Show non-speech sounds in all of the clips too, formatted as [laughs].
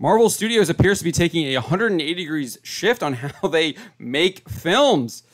Marvel Studios appears to be taking a 180 degrees shift on [laughs] how they make films.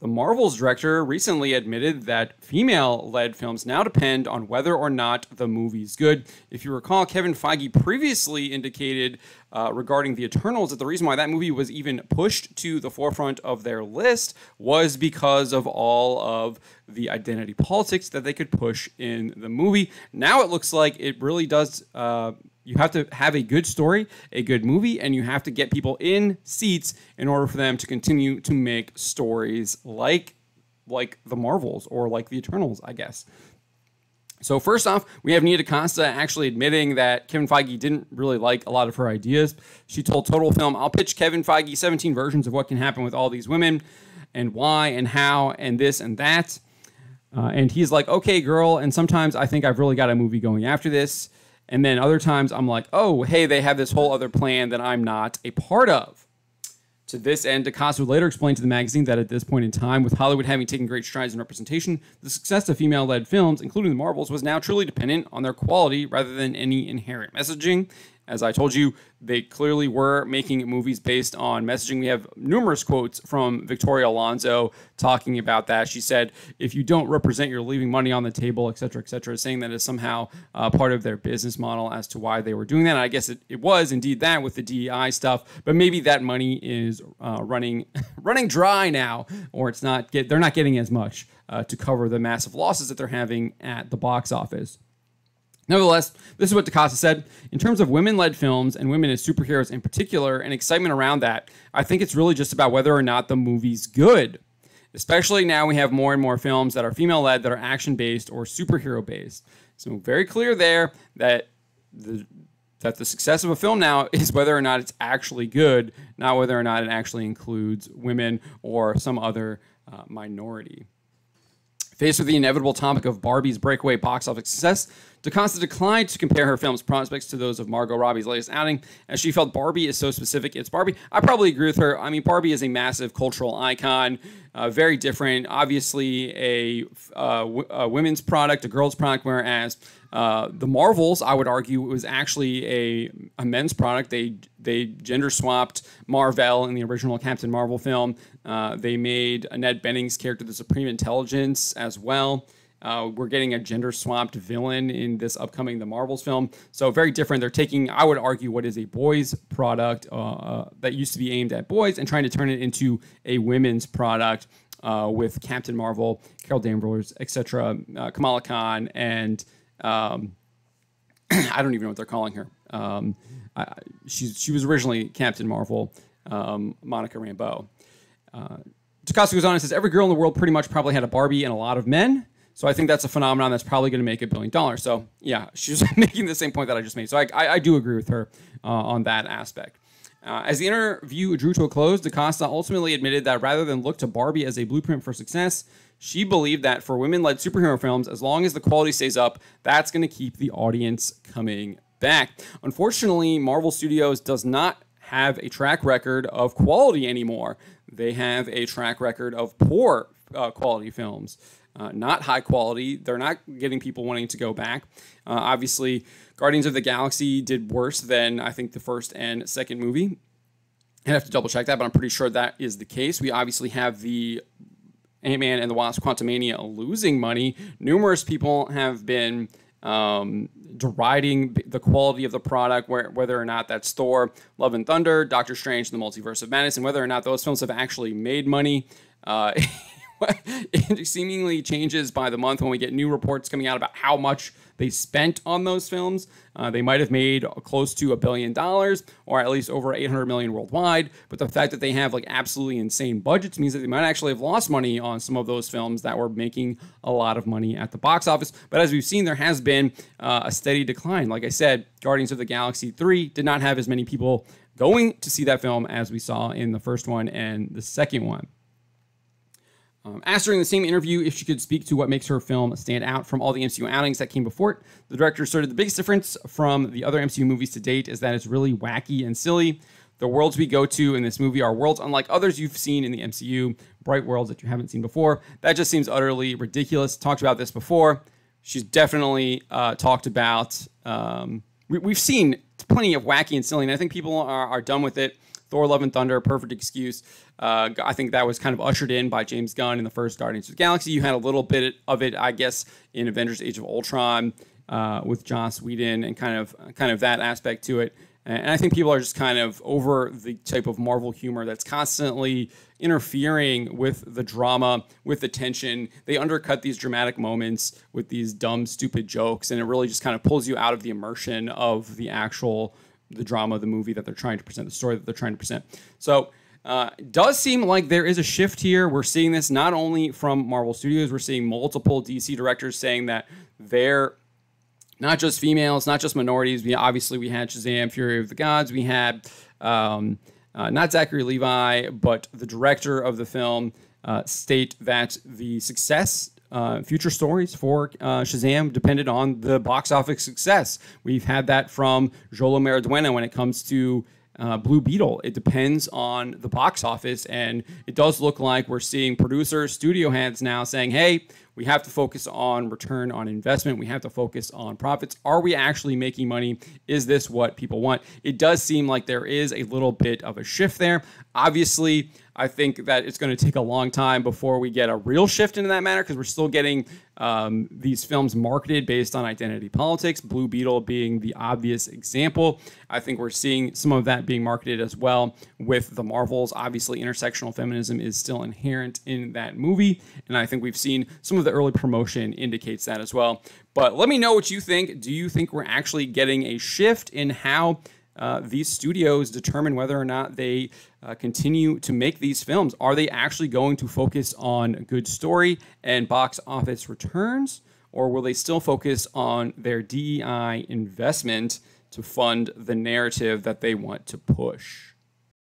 The Marvel's director recently admitted that female led films now depend on whether or not the movie's good. If you recall, Kevin Feige previously indicated uh, regarding The Eternals that the reason why that movie was even pushed to the forefront of their list was because of all of the identity politics that they could push in the movie. Now it looks like it really does. Uh, you have to have a good story, a good movie, and you have to get people in seats in order for them to continue to make stories like like the Marvels or like the Eternals, I guess. So first off, we have Nia DaCosta actually admitting that Kevin Feige didn't really like a lot of her ideas. She told Total Film, "I'll pitch Kevin Feige 17 versions of what can happen with all these women, and why, and how, and this and that." Uh, and he's like, "Okay, girl." And sometimes I think I've really got a movie going after this. And then other times I'm like, oh, hey, they have this whole other plan that I'm not a part of. To this end, DaCosta would later explain to the magazine that at this point in time, with Hollywood having taken great strides in representation, the success of female led films, including the Marvels, was now truly dependent on their quality rather than any inherent messaging. As I told you, they clearly were making movies based on messaging. We have numerous quotes from Victoria Alonso talking about that. She said, "If you don't represent, you're leaving money on the table, etc., etc." Saying that is somehow uh, part of their business model as to why they were doing that. And I guess it, it was indeed that with the DEI stuff, but maybe that money is uh, running [laughs] running dry now, or it's not get they're not getting as much uh, to cover the massive losses that they're having at the box office. Nevertheless, this is what DaCosta said. In terms of women led films and women as superheroes in particular, and excitement around that, I think it's really just about whether or not the movie's good. Especially now we have more and more films that are female led, that are action based or superhero based. So, very clear there that the that the success of a film now [laughs] is whether or not it's actually good, not whether or not it actually includes women or some other uh, minority. Faced with the inevitable topic of Barbie's breakaway box office success, DaCosta declined to compare her film's prospects to those of Margot Robbie's latest outing, as she felt Barbie is so specific. It's Barbie. I probably agree with her. I mean, Barbie is a massive cultural icon, uh, very different. Obviously, a, uh, women's product, a girl's product, whereas uh, the Marvels, I would argue, was actually a, a men's product. They they gender swapped Mar-Vell in the original Captain Marvel film. Uh, they made Annette Bening's character the Supreme Intelligence as well. Uh, we're getting a gender swapped villain in this upcoming The Marvels film. So, very different. They're taking, I would argue, what is a boys' product uh, uh that used to be aimed at boys and trying to turn it into a women's product uh, with Captain Marvel, Carol Danvers, etc., uh, Kamala Khan, and um, [clears throat] I don't even know what they're calling her. Um, I, she was originally Captain Marvel, um, Monica Rambeau. Uh, DaCosta goes on and says every girl in the world pretty much probably had a Barbie and a lot of men. So I think that's a phenomenon that's probably going to make a billion dollars. So yeah, [laughs] she's making the same point that I just made. So I, I, I do agree with her uh, on that aspect. Uh, as the interview drew to a close, DaCosta ultimately admitted that rather than look to Barbie as a blueprint for success, she believed that for women led superhero films, as long as the quality stays up, that's going to keep the audience coming back. Unfortunately, Marvel Studios does not have a track record of quality anymore. They have a track record of poor uh, quality films uh, not high quality. They're not getting people wanting to go back. Uh, obviously, Guardians of the Galaxy did worse than I think the first and second movie. I have to double check that, but I'm pretty sure that is the case. We obviously have the Ant Man and the Wasp Quantumania losing money. Numerous people have been um, deriding the quality of the product, where, whether or not that's Thor, Love and Thunder, Doctor Strange, and the Multiverse of Madness, and whether or not those films have actually made money. Uh, [laughs] [laughs] it seemingly changes by the month when we get new reports coming out about how much they spent on those films. Uh, they might have made close to a billion dollars, or at least over 800 million worldwide. But the fact that they have like absolutely insane budgets means that they might actually have lost money on some of those films that were making a lot of money at the box office. But as we've seen, there has been uh, a steady decline. Like I said, Guardians of the Galaxy 3 did not have as many people going to see that film as we saw in the first one and the second one. Um, asked during the same interview if she could speak to what makes her film stand out from all the MCU outings that came before it. The director asserted the biggest difference from the other MCU movies to date is that it's really wacky and silly. The worlds we go to in this movie are worlds unlike others you've seen in the MCU, bright worlds that you haven't seen before. That just seems utterly ridiculous. Talked about this before. She's definitely uh, talked about. Um, we, have seen plenty of wacky and silly. And I think people are, are done with it. Thor: Love and Thunder, perfect excuse. Uh, I think that was kind of ushered in by James Gunn in the first Guardians of the Galaxy. You had a little bit of it, I guess, in Avengers: Age of Ultron uh, with Joss Whedon and kind of kind of that aspect to it. And I think people are just kind of over the type of Marvel humor that's constantly interfering with the drama, with the tension. They undercut these dramatic moments with these dumb, stupid jokes, and it really just kind of pulls you out of the immersion of the actual the drama of the movie that they're trying to present, the story that they're trying to present. So. Uh, does seem like there is a shift here. We're seeing this not only from Marvel Studios, we're seeing multiple DC directors saying that they're not just females, not just minorities. We obviously we had Shazam: Fury of the Gods. We had um, uh, not Zachary Levi, but the director of the film uh, state that the success. Uh, future stories for uh, Shazam depended on the box office success. We've had that from Xolo Maridueña when it comes to uh, Blue Beetle. It depends on the box office, and it does look like we're seeing producers, studio heads now saying, "Hey, we have to focus on return on investment. We have to focus on profits. Are we actually making money? Is this what people want? It does seem like there is a little bit of a shift there. Obviously, I think that it's going to take a long time before we get a real shift into that matter because we're still getting um, these films marketed based on identity politics, Blue Beetle being the obvious example. I think we're seeing some of that being marketed as well with the Marvels. Obviously, intersectional feminism is still inherent in that movie, and I think we've seen some of the early promotion indicates that as well. But let me know what you think. Do you think we're actually getting a shift in how uh, these studios determine whether or not they uh, continue to make these films. Are they actually going to focus on good story and box office returns, or will they still focus on their DEI investment to fund the narrative that they want to push?